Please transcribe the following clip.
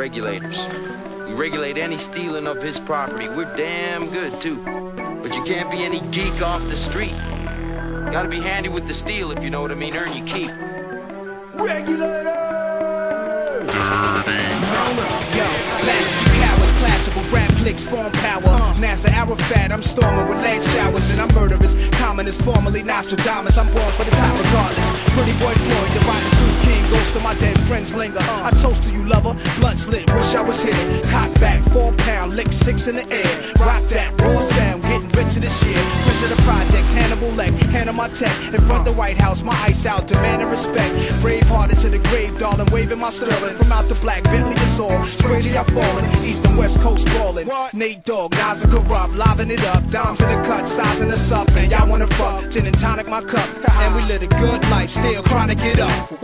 regulators. We regulate any stealing of his property. We're damn good, too. But you can't be any geek off the street. Gotta be handy with the steel, if you know what I mean. Earn your keep. Regulators! Yo, last you cowards, classical rap flicks, form power. NASA Arafat, I'm storming with land showers, and I'm murderous. Common is formerly Nostradamus. I'm born for the top regardless. Linger. I toast to you, lover. Blunts lit, wish I was here. Cock back, four pound, lick six in the air. Rock that raw sound, getting richer this year. Prince of the projects, Hannibal Leck, hand on my tech. In front the White House, my ice out, demanding respect. Brave hearted to the grave, darling, waving my sterling. From out the black, Bentley is all. Straight to y'all falling, east and west coast ballin'. Nate Dogg, Nas and Kurupt, livin' it up. Dimes in the cut, sizing us up. And y'all wanna fuck, gin and tonic my cup. And we live a good life, still chronic it up.